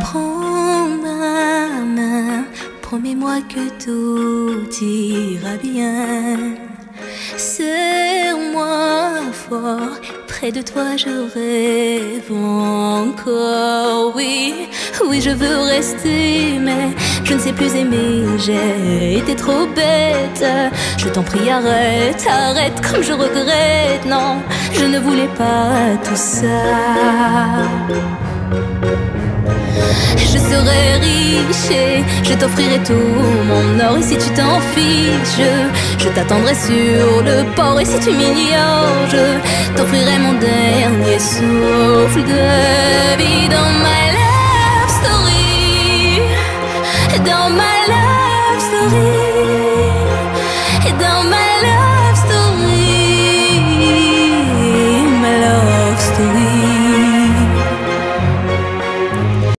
Prends ma main, promets-moi que tout ira bien. Serre-moi fort, près de toi je rêve encore. Oui, oui, je veux rester, mais je ne sais plus aimer. J'ai été trop bête. Je t'en prie, arrête, arrête, comme je regrette. Non, je ne voulais pas tout ça. Je serai riche et je t'offrirai tout mon or. Et si tu t'en fiches, je, t'attendrai sur le port. Et si tu m'ignores, je t'offrirai mon dernier souffle de vie dans ma love story. Dans ma love story. Dans ma love